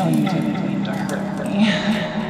No, you didn't mean to hurt me.